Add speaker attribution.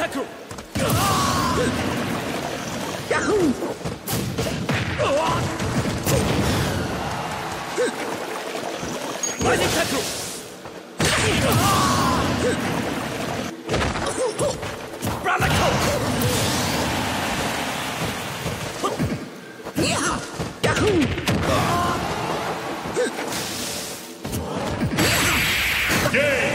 Speaker 1: Yahoo!
Speaker 2: 마진 Tackle!
Speaker 1: Yahoo!
Speaker 2: Game!